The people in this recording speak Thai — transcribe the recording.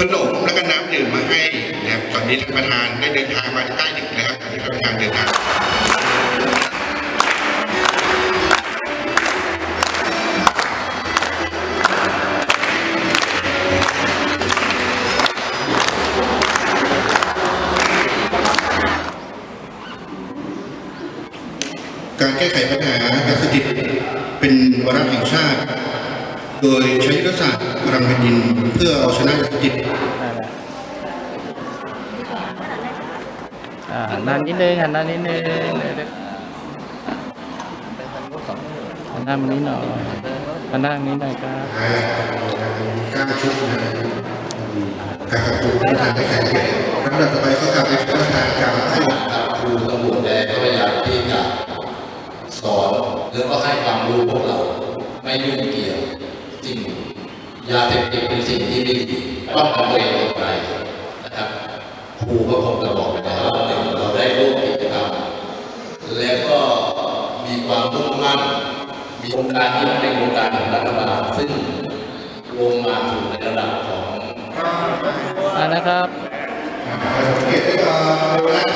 ขนมและน้ำดื่มมาให้ตอนนี้ท่านประธานได้เดินทางมาใกล้ดึกนะครับที่ท่านประธานเดินทางการแก้ไขปัญหายาเสพติดเป็นวาระแห่งชาติ โดยใช้ยุทธศาสตร์พลังแผ่นดินเพื่อเอาชนะยาเสพติดนั่นแหละอ่าหันหน้านิดนึงหันหน้านิดนึงเดี๋ยวๆหันหน้ามานี้หน่อยหันหน้านี้หน่อยครับก้าชุบนะการขอบคุณท่านประธานได้แข่งเกียรติลำดับต่อไปเขากลับไปท่านประธานกาวให้ครับครูตำรวจแดงก็พยายามที่จะสอนแล้วก็ให้ความรู้พวกเราไม่ยุ่งเกี่ยว จริงยาเสพติดเป็นสิ่งที่ไม่ดีป้องกันตัวเองอย่างไรนะครับครูก็คงจะบอกไปแล้วว่าหนึ่งเราได้ร่วมกิจกรรมแล้วก็มีความมุ่งมั่น มีโครงการที่เป็นโครงการของรัฐบาลซึ่งลงมาถึงในระดับของอ่านะครับเกียรติก็เวลาใครจะเอามาไหนก็ได้เดี๋ยวน